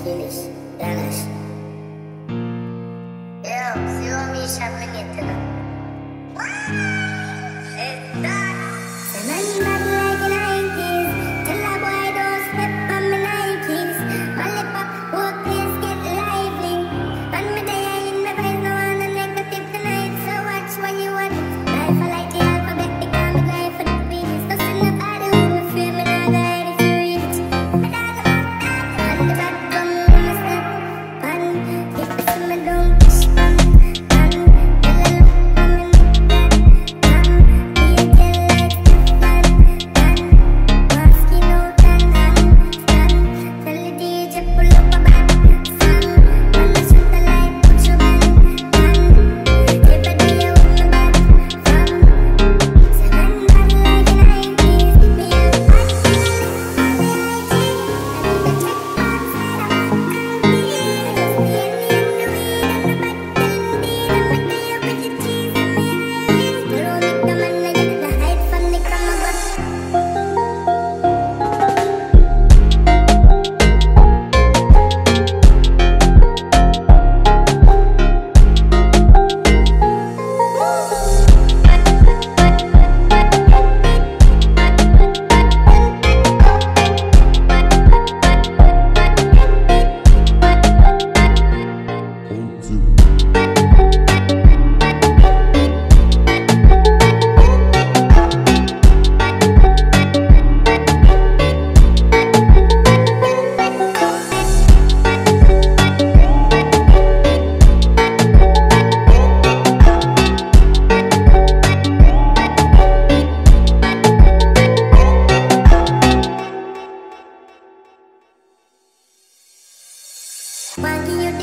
Achilles, Dennis.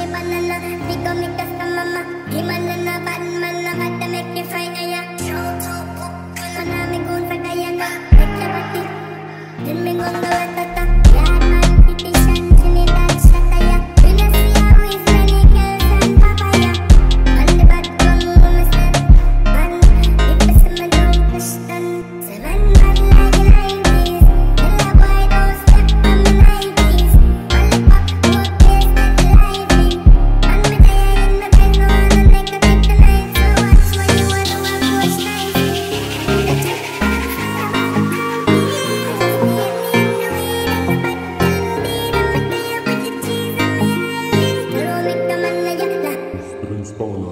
Himalaya, Nico, Nico, Mama, Himalaya, Banana. bono,